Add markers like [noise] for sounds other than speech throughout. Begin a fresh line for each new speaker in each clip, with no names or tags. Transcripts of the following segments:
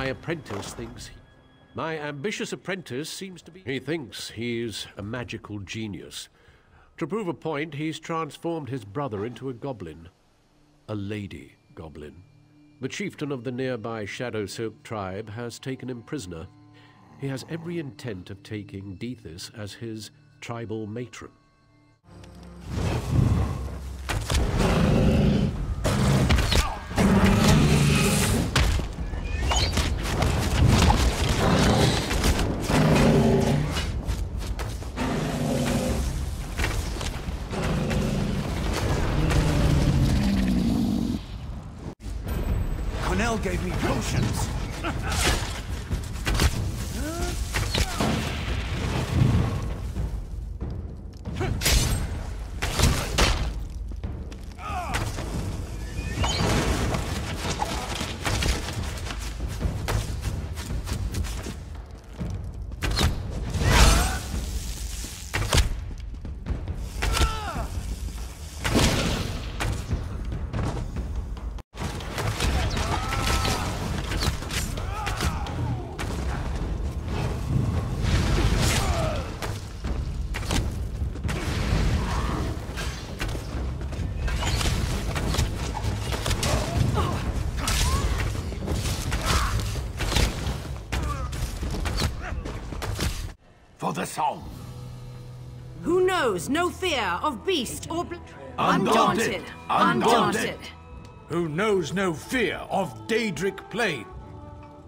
my apprentice thinks he... My ambitious apprentice seems to be... He thinks he's a magical genius. To prove a point, he's transformed his brother into a goblin. A lady goblin. The chieftain of the nearby Shadowsilk tribe has taken him prisoner. He has every intent of taking Dethys as his tribal matron.
Cornell gave me potions. [laughs] For the song.
Who knows no fear of beast or... Bl-
Undaunted.
Undaunted.
Who knows no fear of Daedric Plane.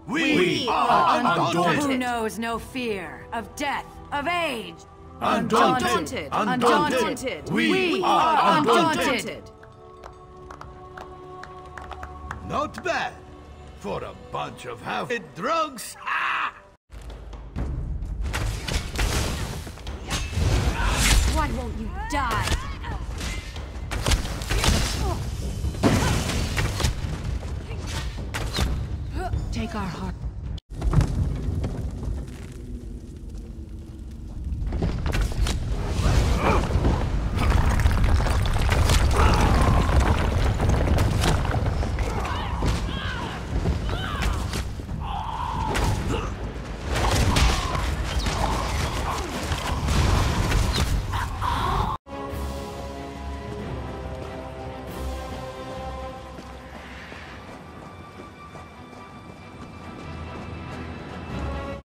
We,
We
are
are
undaunted.
undaunted.
Who knows no fear of death, of age?
Undaunted.
Undaunted.
Undaunted. We,
We
are
are
undaunted.
undaunted.
Not bad. For a bunch of half-wit
Why won't you die?
Take our heart